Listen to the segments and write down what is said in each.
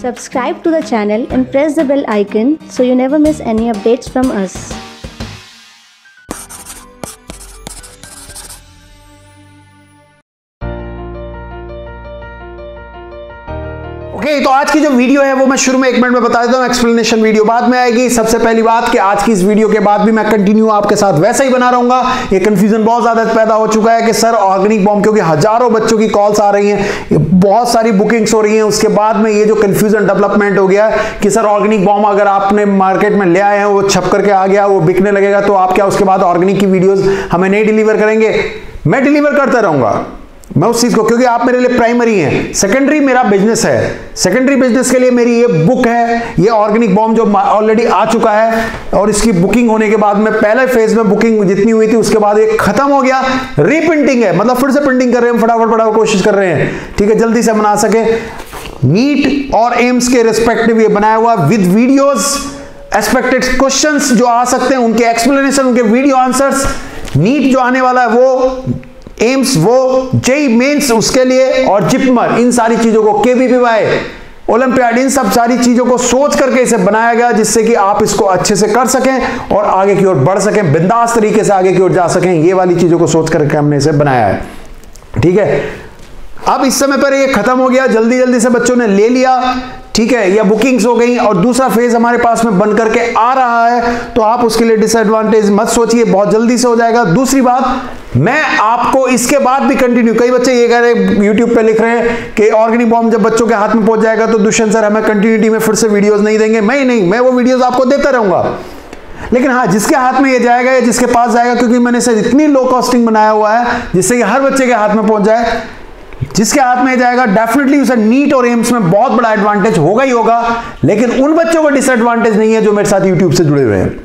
Subscribe to the channel and press the bell icon so you never miss any updates from us. तो आज की जो video है, वो मैं शुरू में एक मिनट में बता देता हूँ एक्सप्लेनेशन वीडियो बाद में आएगी। सबसे पहली बात कि आज की इस वीडियो के बाद भी मैं कंटिन्यू आपके साथ वैसा ही बना रहूँगा। ये कंफ्यूजन बहुत ज़्यादा पैदा हो चुका है कि सर ऑर्गेनिक बॉम्ब क्योंकि हज़ारों बच्चों की कॉल्स आ रही हैं बहुत सारी बुकिंग्स हो रही हैं। उसके बाद में ये जो कंफ्यूजन डेवलपमेंट हो गया कि सर ऑर्गेनिक बॉम्ब अगर आपने मार्केट में ले आए हैं, वो छप करके आ गया, वो बिकने लगेगा तो आप क्या उसके बाद ऑर्गेनिक की वीडियोज़ हमें नहीं डिलीवर करेंगे? मैं डिलीवर करता रहूँगा। मैं उस चीज़ को, क्योंकि आप मेरे लिए प्राइमरी हैं। सेकेंडरी मेरा बिज़नेस है। सेकेंडरी बिज़नेस के लिए मेरी ये बुक है। ये ऑर्गेनिक बॉम्ब जो ऑलरेडी आ चुका है। और इसकी बुकिंग होने के बाद में पहले फ़ेज़ में बुकिंग जितनी हुई थी, उसके बाद ये खत्म हो गया। रीप्रिंटिंग है। मतलब फिर से प्रिंटिंग कर रहे हैं। फटाफट फटाफट कोशिश कर रहे हैं। ठीक है, जल्दी से बना सके। नीट और एम्स के रिस्पेक्टिव ये बनाया हुआ विद वीडियोस एक्सपेक्टेड क्वेश्चंस जो आ सकते हैं, उनके एक्सप्लेनेशन उनके वीडियो आंसर्स नीट जो आने वाला है वो एम्स वो जेई मेंस उसके लिए और जिपमर, इन सारी चीज़ों को केवीपीवाई ओलंपियाड, इन सब सारी चीज़ों को सोच करके इसे बनाया गया जिससे कि आप इसको अच्छे से कर सकें और आगे की ओर बढ़ सकें, बिंदास तरीके से आगे की ओर जा सकें, ये वाली चीज़ों को सोच करके हमने इसे बनाया है। ठीक है? अब इस समय पर ये खत्म हो गया जल्दी जल्दी से बच्चों ने ले लिया। ठीक है, या बुकिंग्स हो गई और दूसरा फ़ेज़ हमारे पास में बन करके आ रहा है तो आप उसके लिए डिसएडवांटेज मत सोचिए, बहुत जल्दी से हो जाएगा। दूसरी बात, मैं आपको इसके बाद भी कंटिन्यू कई बच्चे ये कह रहे यूट्यूब पे लिख रहे हैं कि ऑर्गेनिक बॉम्ब जब बच्चों के हाथ में पहुँच जाएगा तो दुष्यंत सर हमें कंटिन्यूटी में फिर से वीडियोस नहीं देंगे। मैं ही नहीं, मैं वो वीडियोस आपको देता रहूँगा। लेकिन हाँ जिसके हाथ में ये जाएगा या जिसके पास जाएगा, क्योंकि मैंने इसे इतनी लो कॉस्टिंग बनाया हुआ है, जिससे कि हर बच्चे के हाथ में पहुँच जाए जिसके हाथ में जाएगा डेफिनेटली उसे नीट और एम्स में बहुत बड़ा एडवांटेज होगा ही होगा, लेकिन उन बच्चों को डिसएडवांटेज नहीं है जो मेरे साथ यूट्यूब से जुड़े हुए हैं।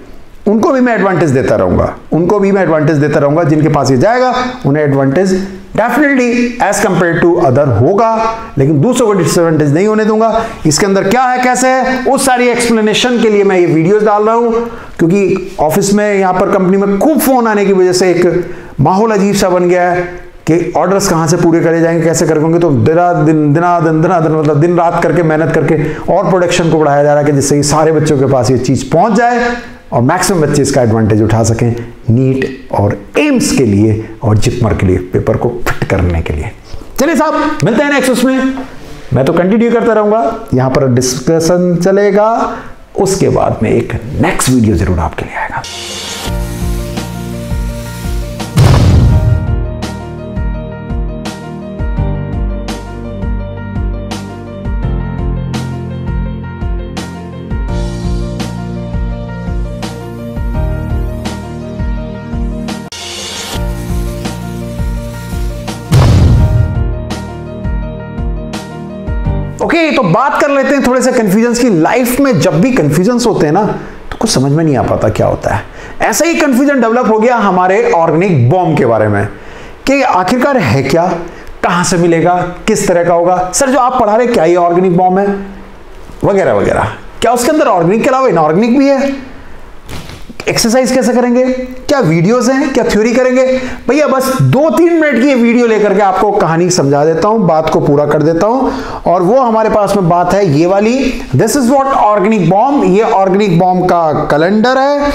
उनको भी मैं एडवांटेज देता रहूँगा। उनको भी मैं एडवांटेज देता रहूँगा, जिनके पास ये जाएगा, उन्हें advantage definitely as compare to other होगा, लेकिन दूसरों को डिसएडवांटेज नहीं होने दूँगा। इसके अंदर क्या है, कैसे है, उस सारी एक्सप्लेनेशन के लिए मैं ये वीडियोस डाल रहा हूँ, क्योंकि ऑफ़िस में, यहाँ पर कंपनी में खूब फ़ोन आने की वजह से एक माहौल अजीब सा बन गया है। कि ऑर्डर्स कहाँ से पूरे करे जाएँगे, कैसे करेंगे तो दिना दिन दिना दिन दिना दिन मतलब दिन रात करके, मेहनत करके और प्रोडक्शन को बढ़ाया जा रहा है कि जिससे कि सारे बच्चों के पास ये चीज़ पहुँच जाए और मैक्सिमम बच्चे इसका एडवांटेज उठा सकें नीट और एम्स के लिए और जिपमर के लिए पेपर को फिट करने के लिए। चलिए साहब, मिलते हैं नेक्स्ट उसमें। मैं तो कंटिन्यू करता रहूँगा। यहाँ पर डिस्कशन चलेगा। उसके बाद में एक नेक्स्ट वीडियो ज़रूर आपके लिए आएगा। बात कर लेते हैं थोड़े से कंफ्यूजन की। लाइफ में जब भी कंफ्यूजन होते हैं ना तो कुछ समझ में नहीं आ पाता क्या होता है। ऐसा ही कंफ्यूजन डेवलप हो गया हमारे ऑर्गेनिक बॉम्ब के बारे में कि आखिरकार है क्या? कहाँ से मिलेगा? किस तरह का होगा? सर, जो आप पढ़ा रहे क्या ये ऑर्गेनिक बॉम्ब है? वगैरह वगैरह। क्या उसके अंदर ऑर्गेनिक के अलावा इनऑर्गेनिक भी है? एक्सरसाइज कैसे करेंगे? क्या वीडियोस हैं? क्या थ्योरी करेंगे? भैया, बस दो तीन मिनट की वीडियो लेकर के आपको कहानी समझा देता हूँ, बात को पूरा कर देता हूँ। और वो हमारे पास में बात है, ये वाली। This is what organic bomb ये ऑर्गेनिक बॉम्ब का कैलेंडर है,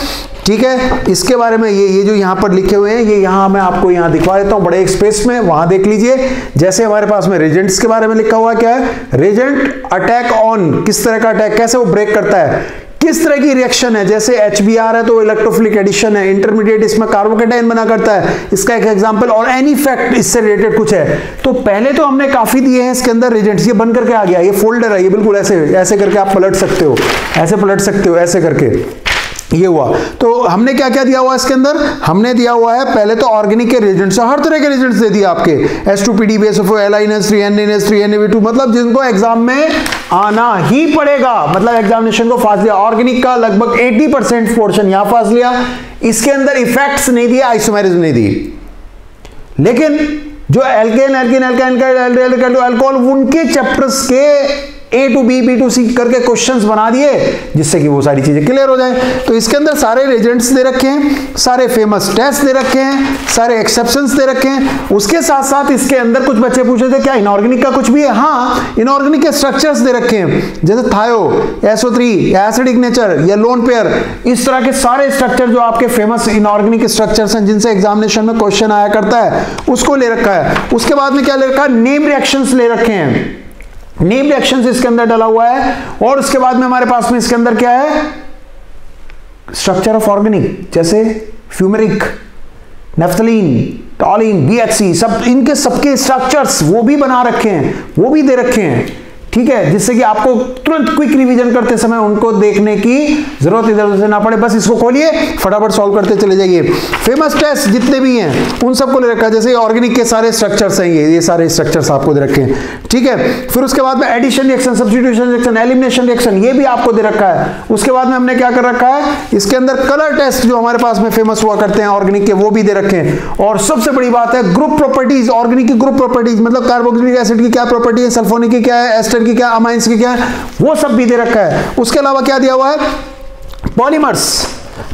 ठीक है? इसके बारे में ये ये जो यहाँ पर लिखे हुए हैं, ये यहाँ मैं आपको यहाँ दिखवा देता हूँ, बड़े स्पेस में, वहाँ देख लीजिए। जैसे हमारे पास में रेजेंट्स के बारे में लिखा हुआ क्या है? रेजेंट अटैक ऑन किस तरह का अटैक कैसे वो ब्रेक करता है? किस तरह की रिएक्शन है? जैसे एच है तो इलेक्ट्रोफिलिक एडिशन है इंटरमीडिएट इसमें कार्बोकेटाइन बना करता है, इसका एक एग्जांपल और एनी फैक्ट इससे रिलेटेड कुछ है। तो पहले तो हमने काफ़ी दिए हैं इसके अंदर रिजेंट्स ये बन करके आ गया, ये फोल्डर है, ये बिल्कुल ऐसे ऐसे करके आप पलट सकते हो, ऐसे पलट सकते हो, ऐसे करके। ये हुआ तो हमने क्या क्या दिया हुआ इसके अंदर हमने दिया हुआ है पहले तो ऑर्गेनिक के रिजेंट्स हर तरह के रिजेंट्स दे दिए आपके S two P D base L I S three N N S three N A two मतलब जिनको एग्ज़ाम में आना ही पड़ेगा मतलब एग्जामिनेशन को फास लिया ऑर्गेनिक का लगभग 80 परसेंट पोर्शन यहाँ फास लिया इसके अंदर इफेक्ट्स नहीं दिया आइसोमेरिज नहीं दी लेकिन जो एल्केन एल्किन एल्काइन एल्कोहल उनके चैप्टर्स के A to B B to C करके क्वेश्चंस बना दिए, जिससे कि वो सारी चीज़ें क्लियर हो जाए। तो इसके अंदर सारे रेजेंट्स दे रखे हैं, सारे फ़ेमस टेस्ट दे रखे हैं, सारे एक्सेप्शंस दे रखे हैं। उसके साथ साथ इसके अंदर कुछ बच्चे पूछे थे, क्या इनऑर्गेनिक का कुछ भी है? हाँ इनऑर्गेनिक के स्ट्रक्चर्स दे रखे हैं, जैसे thio SO three acidic nature या लोन पेयर इस तरह के सारे स्ट्रक्चर जो आपके फ़ेमस इनऑर्गेनिक स्ट्रक्चर्स हैं, जिनसे एग्जामिनेशन में क्वेश्चन आया करता है, उसको ले रखा है। उसके बाद में क्या ले रखा है? नेम रिएक्शंस ले रखे हैं। नेम रिएक्शन इसके अंदर डाला हुआ है, और उसके बाद में हमारे पास में इसके अंदर क्या है? स्ट्रक्चर ऑफ़ ऑर्गेनिक जैसे फ्यूमेरिक नेफ्थलीन टॉलिन बीएचसी सब इनके सबके स्ट्रक्चर्स वो भी बना रखे हैं, वो भी दे रखे हैं। ठीक है, जिससे कि आपको तुरंत क्विक रिवीजन करते समय उनको देखने की ज़रूरत इधर उधर ना पड़े। बस इसको खोलिए, फटाफट सॉल्व करते चले जाइए। फ़ेमस टेस्ट जितने भी हैं, उन सबको ले रखा है। जैसे ऑर्गेनिक के सारे स्ट्रक्चर्स हैं ये ये सारे स्ट्रक्चर्स आपको दे रखे हैं। ठीक है, फिर उसके बाद में addition reaction substitution reaction elimination reaction ये भी आपको दे रखा है। उसके बाद में हमने क्या कर रखा है? इसके अंदर कलर टेस्ट जो हमारे पास में फ़ेमस हुआ करते हैं ऑर्गेनिक के, वो भी दे रखे हैं। और सबसे बड़ी बात है ग्रुप प्रॉपर्टीज़ ऑर्गेनिक की ग्रुप प्रॉपर्टीज़ मतलब कार्बोक्सिलिक एसिड की क्या प्रॉपर्टी है? सल्फोनिक की क्या है? एस्टर की क्या अमाइंस की क्या है वो सब भी दे रखा है। उसके अलावा क्या दिया हुआ है? पॉलीमर्स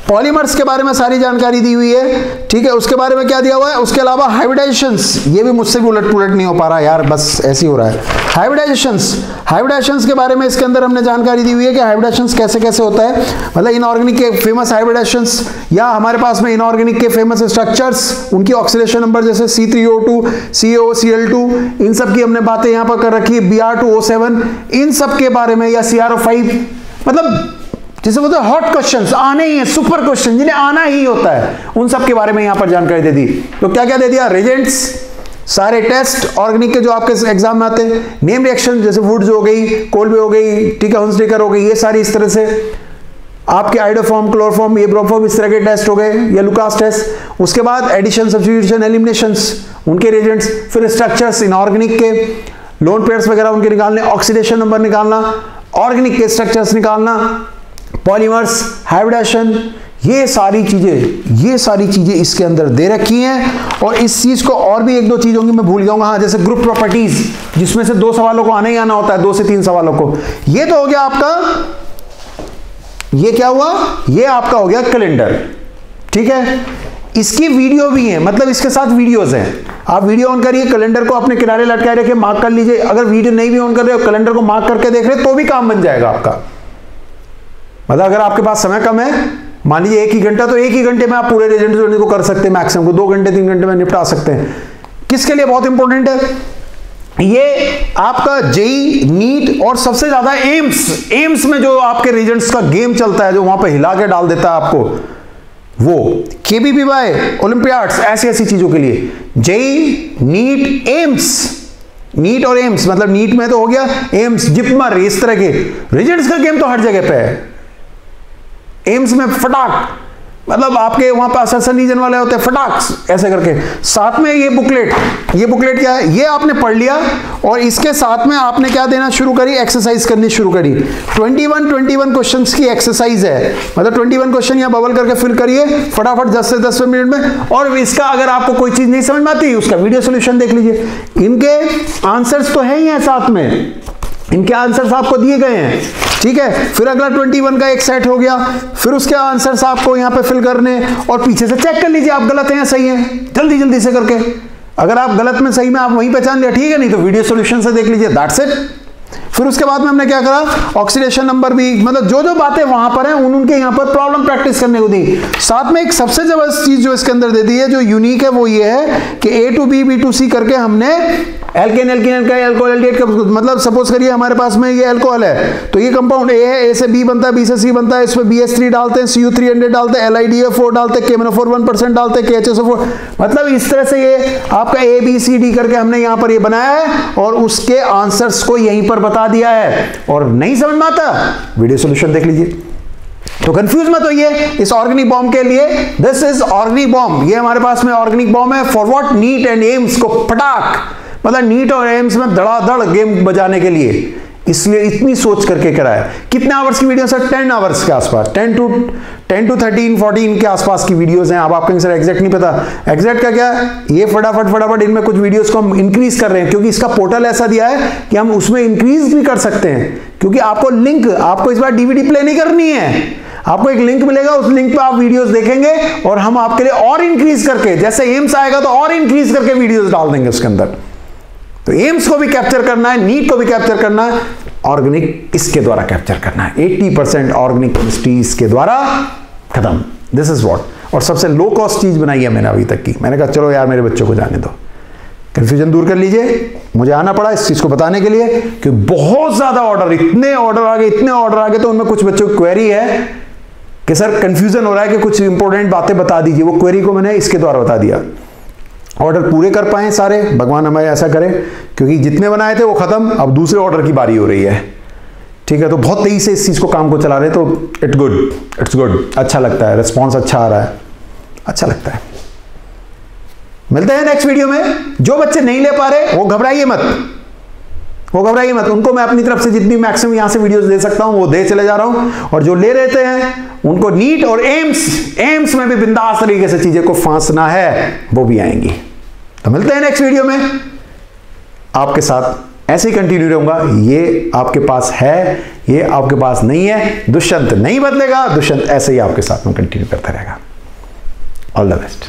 पॉलीमर्स के बारे में सारी जानकारी दी हुई है, ठीक है? उसके बारे में क्या दिया हुआ है? उसके अलावा हाइब्रिडाइजेशंस ये भी मुझसे भी उलट पुलट नहीं हो पा रहा यार, बस ऐसे ही हो रहा है। हाइब्रिडाइजेशंस हाइब्रिडाइजेशंस के बारे में इसके अंदर हमने जानकारी दी हुई है कि हाइब्रिडाइजेशंस कैसे कैसे होता है। मतलब इनऑर्गेनिक के फ़ेमस हाइब्रिडाइजेशंस या हमारे पास में इनऑर्गेनिक के फ़ेमस स्ट्रक्चर्स उनकी ऑक्सीडेशन नंबर जैसे C three O two C O C L two इन सब की हमने बातें यहाँ पर कर रखी है। B R two O seven इन सब के बारे में या सी आर ओ फाइव मतलब जिसे बोलते हॉट क्वेश्चंस आने ही है सुपर क्वेश्चन जिन्हें आना ही होता है। उन सब के बारे में यहाँ पर जानकारी दे दी। तो क्या क्या दे दिया? रेजेंट्स सारे टेस्ट ऑर्गेनिक के जो आपके एग्ज़ाम में आते हैं नेम रिएक्शन जैसे वुड्स हो गई कोलबे हो गई, ठीक है हो गई, ये सारी इस तरह से। आपके आइडोफॉर्म क्लोरोफॉर्म ये ब्रोफॉर्म इस तरह के टेस्ट हो गए, या लुकास टेस्ट उसके बाद एडिशन सब्सटीट्यूशन एलिमिनेशंस उनके रेजेंट्स फिर स्ट्रक्चर्स इनऑर्गेनिक के। लोन पेयर्स वगैरह उनके निकालने ऑक्सीडेशन नंबर निकालना ऑर्गेनिक के स्ट्रक्चर्स निकालना। पॉलीमर्स हाइब्रिडेशन ये सारी चीज़ें, ये सारी चीज़ें इसके अंदर दे रखी हैं और इस चीज़ को और भी एक दो चीज़ होंगी मैं भूल जाऊँगा हाँ। जैसे ग्रुप प्रॉपर्टीज़ जिसमें से दो सवालों को आना ही आना होता है, दो से तीन सवालों को। ये तो हो गया आपका, ये क्या हुआ? ये आपका हो गया कैलेंडर ठीक है? इसकी वीडियो भी है मतलब इसके साथ वीडियोस हैं। आप वीडियो ऑन करिए कैलेंडर को अपने किनारे लटकाए रखिए मार्क कर लीजिए। अगर वीडियो नहीं भी ऑन कर रहे हो कैलेंडर को मार्क करके देख रहे तो भी काम बन जाएगा आपका। मतलब अगर आपके पास समय कम है, मान लीजिए एक ही घंटा तो एक ही घंटे में आप पूरे रिज़ल्ट जोड़ने को कर सकते हैं मैक्सिमम को दो घंटे, तीन घंटे में निपटा सकते हैं। किसके लिए बहुत इंपॉर्टेंट है? ये आपका जेई, नीट और सबसे ज़्यादा एम्स एम्स में जो आपके रिजल्ट्स का गेम चलता है, जो वहाँ पर हिला के डाल देता है आपको, वो केबीपीवाई ओलंपियाड्स ऐसी ऐसी चीज़ों के लिए। जेई, नीट एम्स नीट और एम्स मतलब नीट में तो हो गया एम्स जिपमर इस तरह के। रिजल्ट्स का गेम तो हर जगह पे है। एम्स में फटाक। मतलब आपके वहाँ पर असरसन रीजन वाले होते हैं, फटाक। ऐसे करके। साथ में ये बुकलेट ये बुकलेट क्या है? ये आपने पढ़ लिया और इसके साथ में आपने क्या देना शुरू करी? एक्सरसाइज करनी शुरू करी। 21 21 क्वेश्चंस की एक्सरसाइज है। मतलब 21 क्वेश्चन यहाँ बबल करके फिल करिए फटाफट 10 से 10 मिनट में। और इसका अगर आपको कोई चीज़ नहीं समझ में आती, उसका वीडियो सोल्यूशन देख लीजिए। इनके आंसर्स तो है ही है साथ में। इनके आंसर्स आपको दिए गए हैं। ठीक है? फिर अगला 21 का एक सेट हो गया। फिर उसके आंसर्स आपको यहाँ पे फिल करने और पीछे से चेक कर लीजिए, आप गलत हैं या सही हैं। जल्दी जल्दी से करके। अगर आप गलत में सही में आप वहीं पहचान लिया, ठीक है? नहीं तो वीडियो सोल्यूशन से देख लीजिए दैट्स इट फिर उसके बाद में हमने क्या करा? ऑक्सीडेशन नंबर भी मतलब जो जो बातें वहाँ पर हैं, उन उनके यहाँ पर प्रॉब्लम प्रैक्टिस करने को दी। साथ में एक सबसे ज़बरदस्त चीज़ जो इसके अंदर दे दी है, जो यूनिक है, वो ये है कि A to B B to C करके हमने एल्केन एल्किन का एल्कोहल एल्डिहाइड का मतलब सपोज़ करिए हमारे पास में ये एल्कोहल है तो ये कंपाउंड ए है ए से बी बनता है बी से सी बनता है, इसमें बी एस थ्री डालते हैं सी यू थ्री हंड्रेड डालते हैं L I D F four डालते हैं केमनो फोर वन परसेंट डालते हैं के एच एस फोर मतलब इस तरह से ये आपका ए बी सी डी करके हमने यहाँ पर ये बनाया है, और उसके आंसर्स को यहीं पर बता दिया है और नहीं समझ में आता वीडियो सोल्यूशन देख लीजिए। तो कंफ्यूज मत होइए इस ऑर्गेनिक बॉम्ब के लिए। दिस इज़ ऑर्गेनिक बॉम्ब ये हमारे पास में ऑर्गेनिक बॉम्ब है। For what NEET and AIIMS को फटाक। मतलब नीट और एम्स में धड़ाधड़ गेम बजाने के लिए। इसलिए इतनी सोच करके कराया कितने आवर्स की वीडियो सर टेन आवर्स के आसपास। Ten to ten to thirteen fourteen के आसपास की वीडियोस हैं। अब आप कहेंगे सर एग्जैक्ट नहीं पता। एग्जैक्ट का क्या है? ये फटाफट फटाफट इनमें कुछ वीडियोस को हम इंक्रीज कर रहे हैं, क्योंकि इसका पोर्टल ऐसा दिया है कि हम उसमें इंक्रीज भी कर सकते हैं। क्योंकि आपको लिंक आपको इस बार डीवीडी प्ले नहीं करनी है। आपको एक लिंक मिलेगा, उस लिंक पे आप वीडियोस देखेंगे और हम आपके लिए और इंक्रीज करके, जैसे एम्स आएगा तो और इंक्रीज करके वीडियोस डाल देंगे उसके अंदर। तो एम्स को भी कैप्चर करना है, नीट को भी कैप्चर करना है, ऑर्गेनिक इसके द्वारा कैप्चर करना है। 80 परसेंट ऑर्गेनिक केमिस्ट्री इसके द्वारा खत्म। दिस इज़ वॉट और सबसे लो कॉस्ट चीज़ बनाई है मैंने अभी तक की। मैंने कहा, चलो यार, मेरे बच्चों को जाने दो। कंफ्यूजन दूर कर लीजिए। मुझे आना पड़ा इस चीज़ को बताने के लिए कि बहुत ज़्यादा ऑर्डर इतने ऑर्डर आ गए, इतने ऑर्डर आ गए तो उनमें कुछ बच्चों की क्वेरी है कि, सर कंफ्यूजन हो रहा है कि कुछ इंपॉर्टेंट बातें बता दीजिए। वो क्वेरी को मैंने इसके द्वारा बता दिया। ऑर्डर पूरे कर पाए सारे? भगवान हमारे ऐसा करें, क्योंकि जितने बनाए थे वो खत्म, अब दूसरे ऑर्डर की बारी हो रही है। ठीक है तो बहुत तेज़ी से इस चीज़ को काम को चला रहे तो इट गुड इट्स गुड अच्छा लगता है रिस्पॉन्स अच्छा आ रहा है अच्छा लगता है। मिलते हैं नेक्स्ट वीडियो में, जो बच्चे नहीं ले पा रहे, वो घबराइए मत। वो घबराइए मत, उनको मैं अपनी तरफ़ से जितनी मैक्सिमम यहाँ से वीडियोस दे सकता हूँ, वो दे चले जा रहा हूँ। और जो ले रहते हैं, उनको नीट और एम्स एम्स में भी बिंदास तरीके से चीज़ें को फांसना है, वो भी आएँगी। तो मिलते हैं नेक्स्ट वीडियो में। आपके साथ ऐसे ही कंटिन्यू रहूँगा। ये आपके पास है, ये आपके पास नहीं है। दुष्यंत नहीं बदलेगा, दुष्यंत ऐसे ही आपके साथ में कंटिन्यू करता रहेगा। All the best